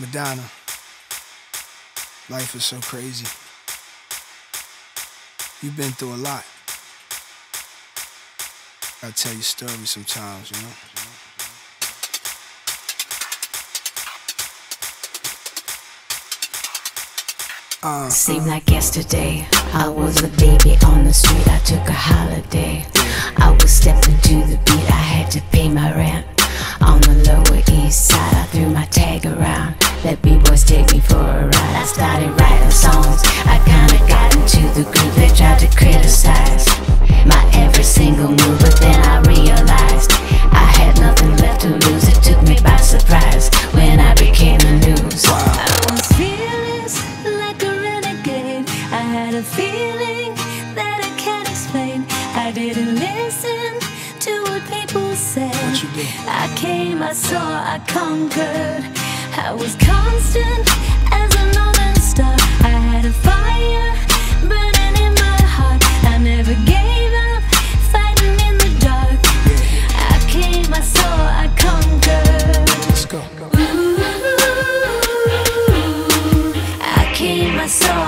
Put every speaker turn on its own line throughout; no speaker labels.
Madonna, life is so crazy. You've been through a lot. I tell you stories sometimes, you know.
Uh, Seemed like yesterday, I was a baby on the street. I took a holiday. I was stepping songs. I kinda got into the groove. They tried to criticize my every single move, but then I realized I had nothing left to lose. It took me by surprise when I became the news.
I was fearless, like a renegade. I had a feeling that I can't explain. I didn't listen to what people said.
What?
I came, I saw, I conquered. I was constant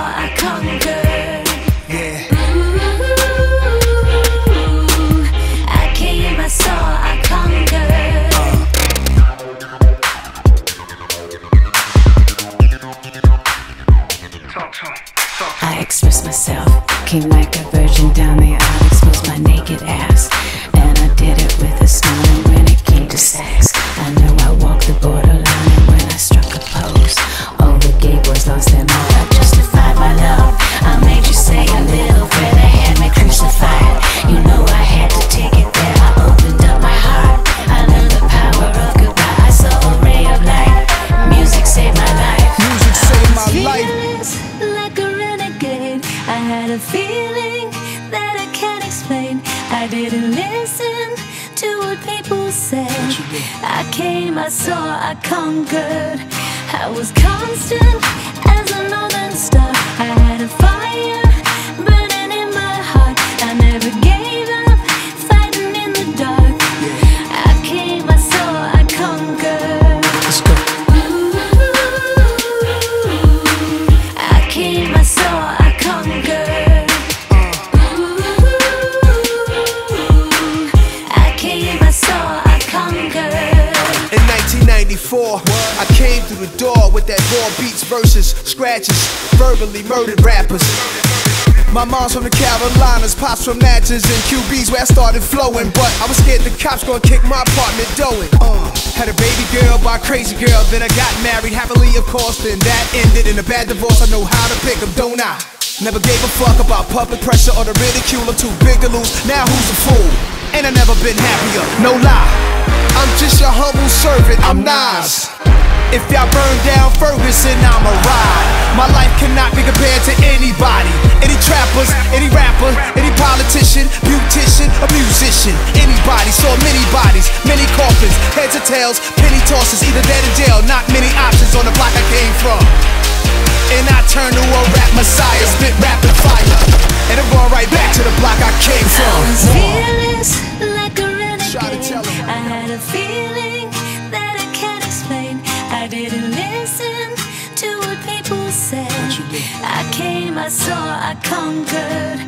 I conquered.
Yeah.
I came, I saw, I conquered.
I expressed myself, came like a virgin down the aisle, exposed my naked ass. And I did it with a smile. When it came to sex, I knew a
feeling that I can't explain. I didn't listen to what people said.
What you do?
I came, I saw, I conquered. I was constant as a
1994, I came through the door with that raw beats, verses, scratches, verbally murdered rappers. My mom's from the Carolinas, pops from Natchez and QB's where I started flowing. But I was scared the cops gonna kick my apartment door. Uh, had a baby girl by a crazy girl, then I got married happily, of course. Then that ended in a bad divorce. I know how to pick 'em, don't I? Never gave a fuck about public pressure or the ridicule. I'm too big to lose. Now who's a fool? Ain't I never been happier? No lie. I'm just your humble servant. I'm Nas. If y'all burn down Ferguson, I'ma ride. My life cannot be compared to anybody. Any trappers, any rapper, any politician, beautician, a musician, anybody. Saw many bodies, many coffins, heads or tails, penny tosses, either dead or jail. Not many options on the block I came from. And I turned to a rap messiah, spit rapid fire. And I'm going
said.
What you do?
I came, I saw, I conquered.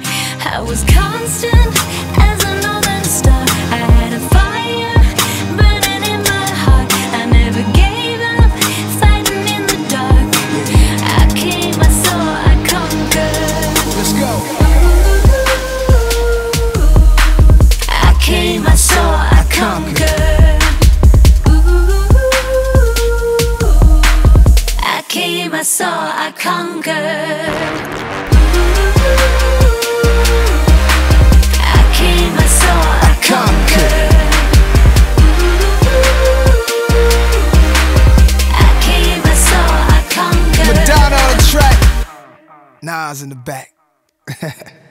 I was constant as a
Nas in the back.